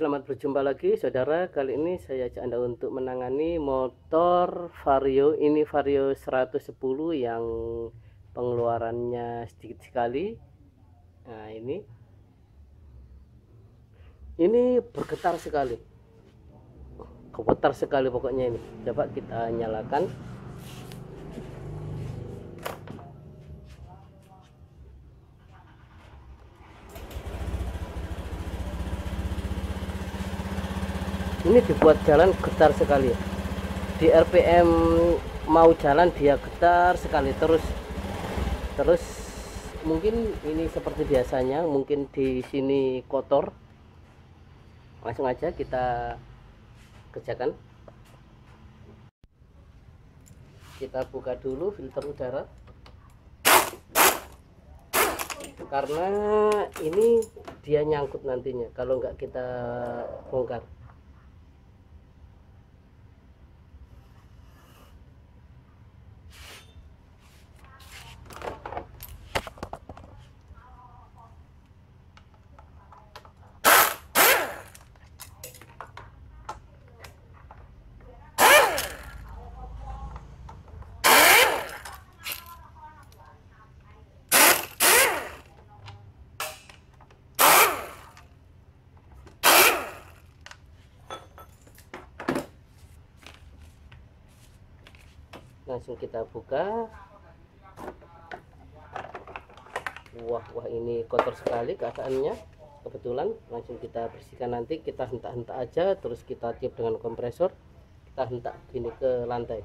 selamat berjumpa lagi saudara. Kali ini saya ajak anda untuk menangani motor Vario. Ini Vario 110 yang pengeluarannya sedikit sekali. Nah ini. Ini bergetar sekali. Gemetar sekali pokoknya ini. Coba kita nyalakan ini dibuat jalan getar sekali. Di RPM mau jalan dia getar sekali terus. Terus mungkin ini seperti biasanya mungkin di sini kotor. Langsung aja kita kerjakan. Kita buka dulu filter udara. Karena ini dia nyangkut nantinya kalau nggak kita bongkar langsung kita buka. Wah wah ini kotor sekali keadaannya. Kebetulan langsung kita bersihkan nanti. Kita hentak-hentak aja terus kita tiup dengan kompresor. Kita hentak gini ke lantai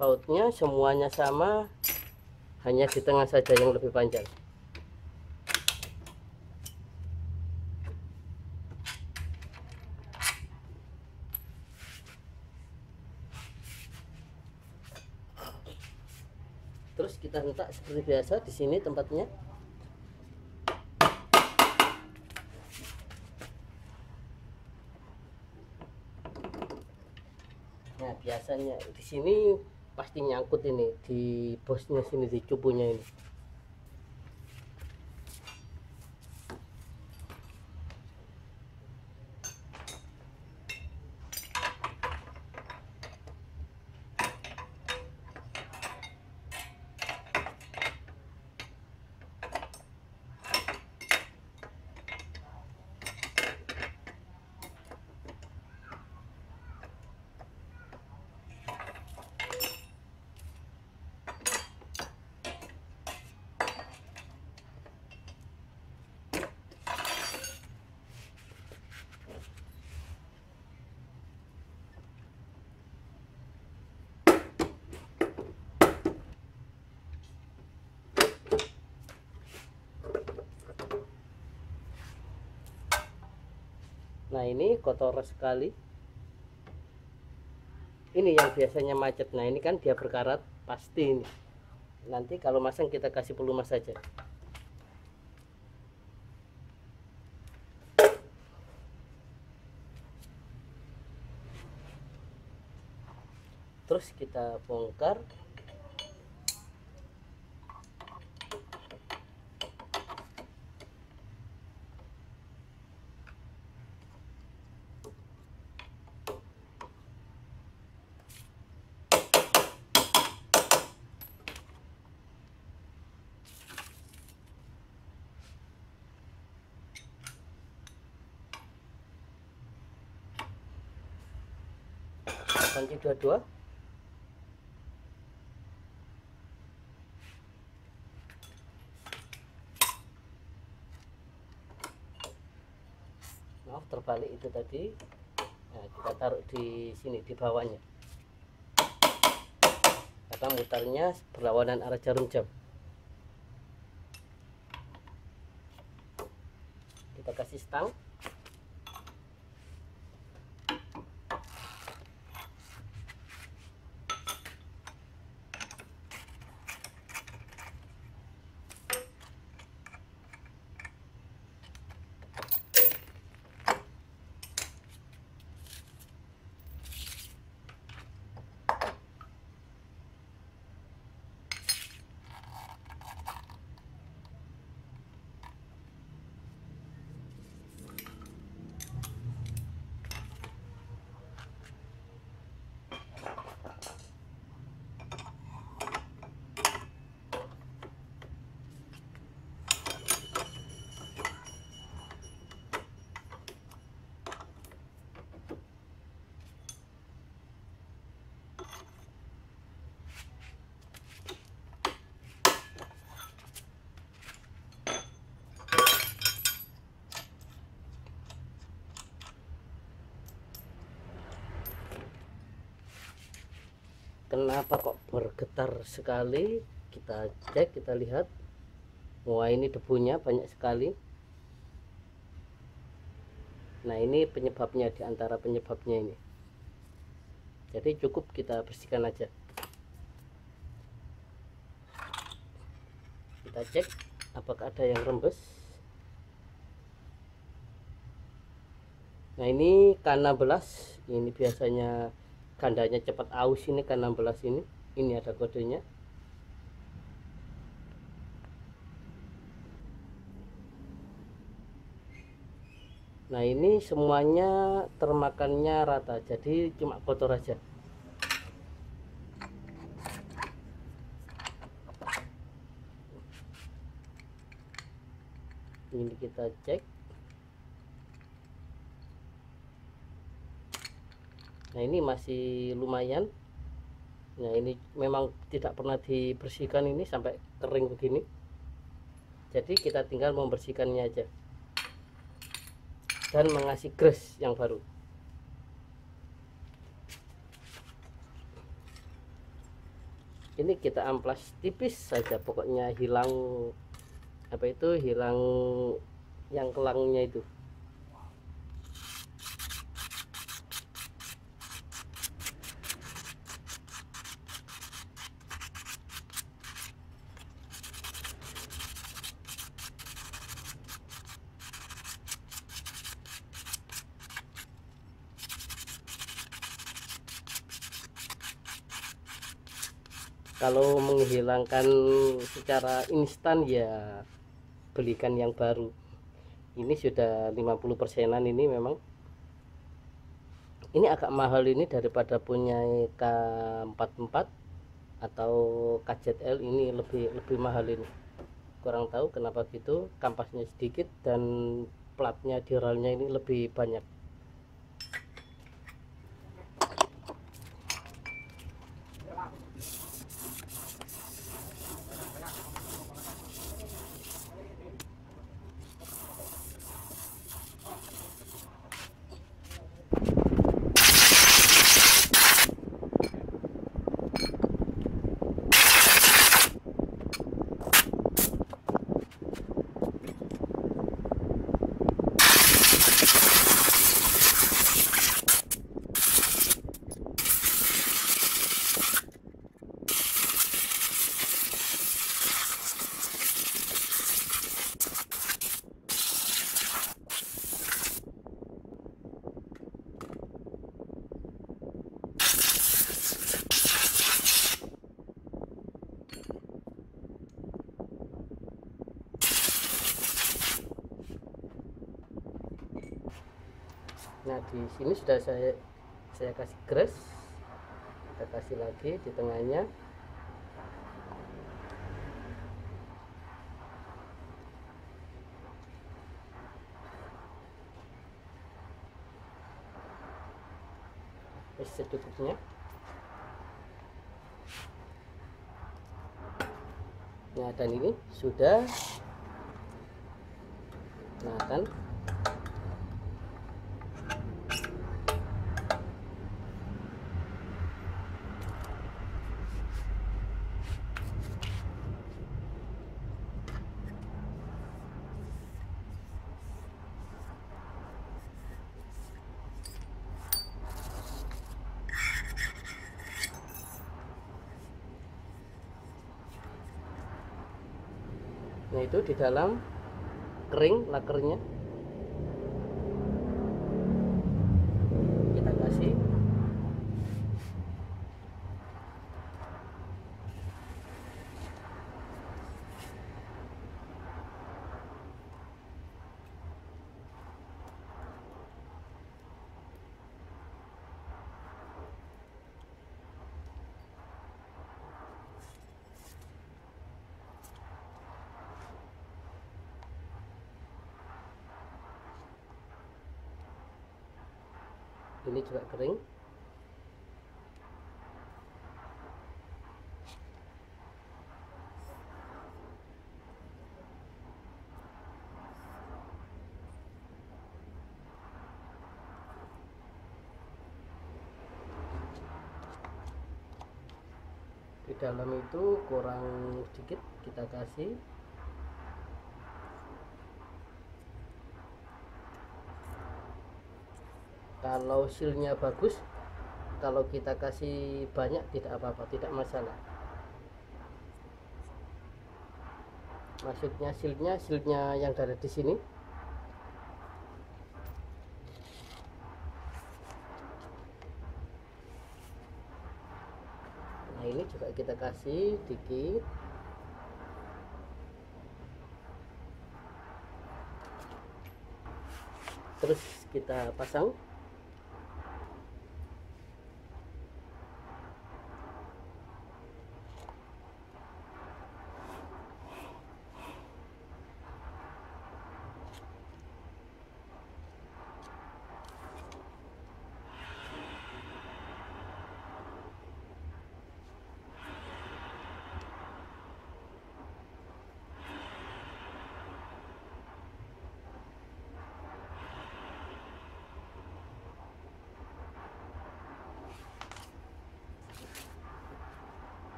bautnya semuanya sama hanya di tengah saja yang lebih panjang. Terus kita hentak seperti biasa di sini tempatnya. Nah biasanya di sini pasti nyangkut ini di bosnya sini di cupunya ini nah ini kotor sekali. Ini yang biasanya macet. Nah ini kan dia berkarat pasti ini. Nanti kalau masang kita kasih pelumas saja. Terus kita bongkar kunci dua-dua. Maaf terbalik itu tadi. Nah, kita taruh di sini di bawahnya. Karena mutarnya berlawanan arah jarum jam. Kita kasih stang kenapa kok bergetar sekali? Kita cek kita lihat. Wah ini debunya banyak sekali. Nah ini penyebabnya di antara penyebabnya ini. Jadi cukup kita bersihkan aja. Kita cek apakah ada yang rembes. Nah ini karena belas. Ini biasanya gandanya cepat aus ini kan 16 ini. Ini ada kodenya. Nah ini semuanya termakannya rata. Jadi cuma kotor aja. Ini kita cek nah ini masih lumayan. Nah ini memang tidak pernah dibersihkan ini sampai kering begini. Jadi kita tinggal membersihkannya aja. Dan mengasih gres yang baru. Ini kita amplas tipis saja pokoknya hilang apa itu hilang yang kelangnya itu menghilangkan secara instan ya belikan yang baru. Ini sudah 50 persenan ini memang. Ini agak mahal ini daripada punya K44 atau KZL ini lebih lebih mahal ini. Kurang tahu kenapa gitu kampasnya sedikit dan platnya di relnya ini lebih banyak nah di sini sudah saya saya kasih gres kita kasih lagi di tengahnya. Secukupnya nah dan ini sudah nah kan itu di dalam kering lakernya kita kasih ini juga kering. Di dalam itu kurang sedikit kita kasih kalau silnya bagus kalau kita kasih banyak tidak apa-apa tidak masalah. Maksudnya silnya silnya yang dari di sini. Nah ini juga kita kasih dikit. Terus kita pasang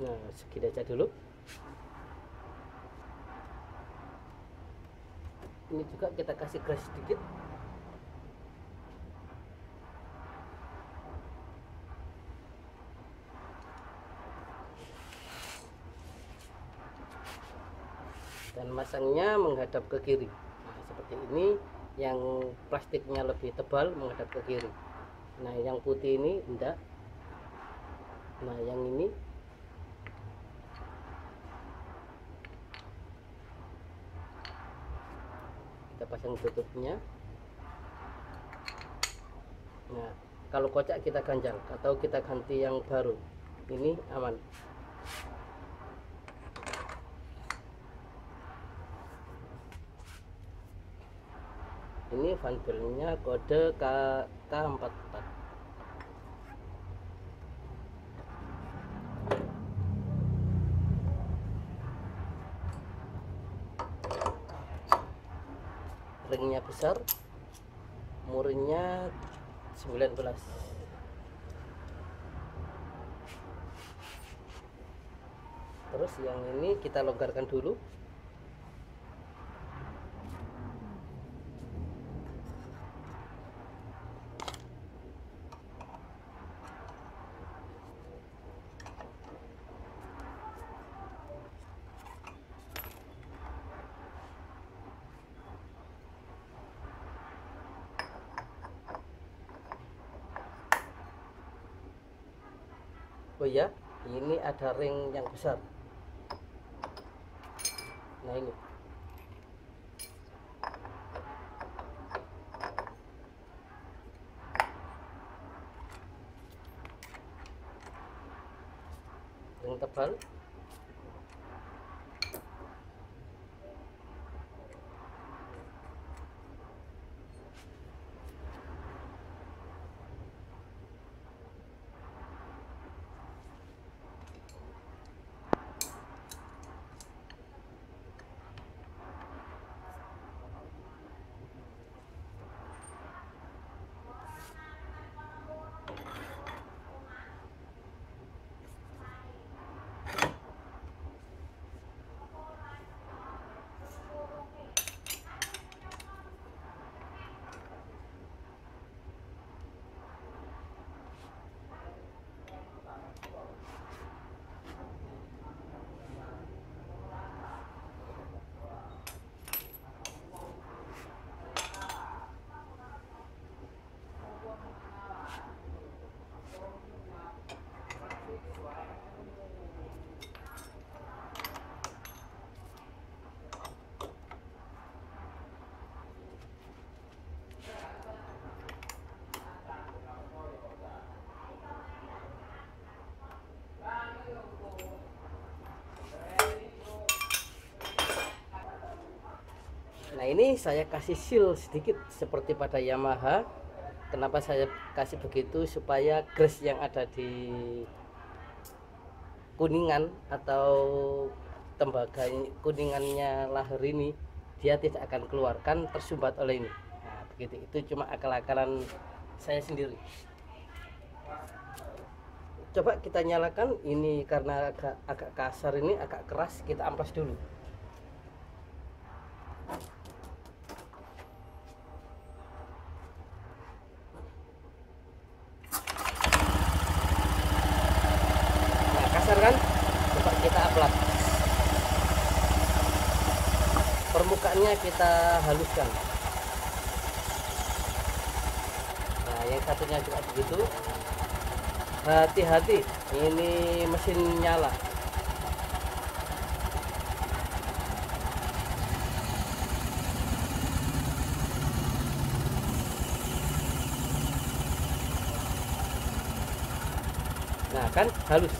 nah segini aja dulu. Ini juga kita kasih keras sedikit. Dan masangnya menghadap ke kiri. Nah, seperti ini. Yang plastiknya lebih tebal menghadap ke kiri. Nah yang putih ini enggak. Nah yang ini pasang tutupnya. Nah kalau kocak kita ganjal atau kita ganti yang baru. Ini aman. Ini fanbelnya kode KK44 besar muringnya 19 terus yang ini kita longgarkan dulu oh iya ini ada ring yang besar. Nah ini. Ring tebal ini saya kasih seal sedikit seperti pada Yamaha. Kenapa saya kasih begitu? Supaya grease yang ada di kuningan atau tembaga kuningannya lahir ini dia tidak akan keluarkan tersumbat oleh ini. Nah begitu. Itu cuma akal-akalan saya sendiri. Coba kita nyalakan. Ini karena agak, agak kasar ini agak keras kita amplas dulu. nah kasar kan coba kita amplas permukaannya kita haluskan. Nah yang satunya juga begitu. Hati-hati ini mesin nyala. Nah kan halus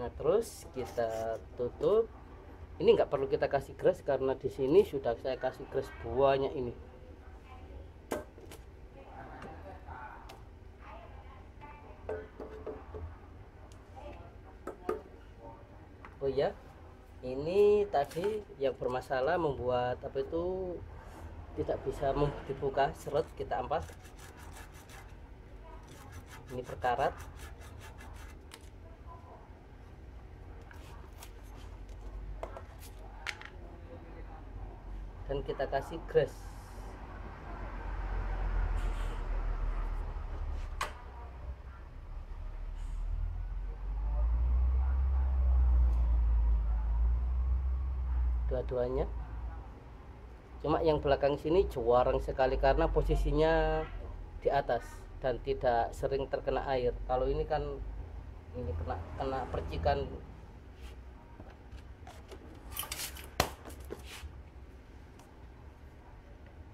nah terus kita tutup. Ini nggak perlu kita kasih gres karena di sini sudah saya kasih gres buahnya ini. Oh ya ini tadi yang bermasalah membuat apa itu tidak bisa dibuka seret kita ampas. Ini perkarat dan kita kasih grass dua-duanya. Cuma yang belakang sini juarang sekali karena posisinya di atas dan tidak sering terkena air. Kalau ini kan ini kena kena percikan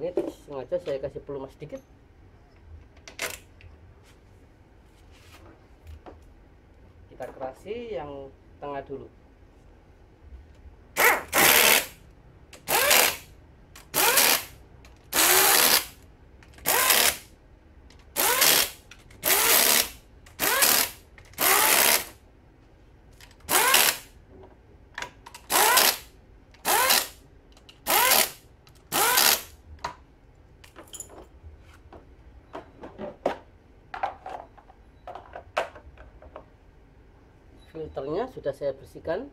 ini sengaja saya kasih pelumas sedikit. Kita kerasi yang tengah dulu. Filternya sudah saya bersihkan.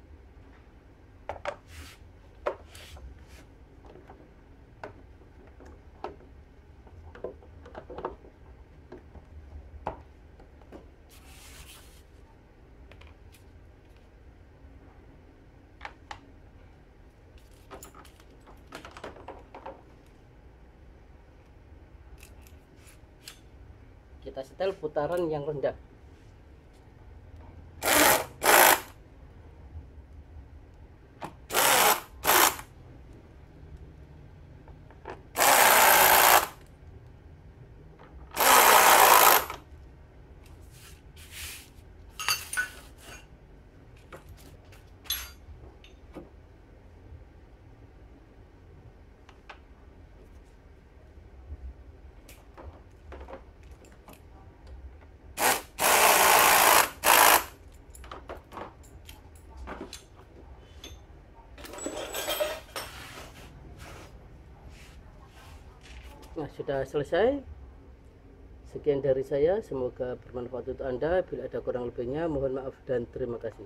Kita setel putaran yang rendah. Nah sudah selesai. Sekian dari saya. Semoga bermanfaat untuk anda. Bila ada kurang lebihnya mohon maaf dan terima kasih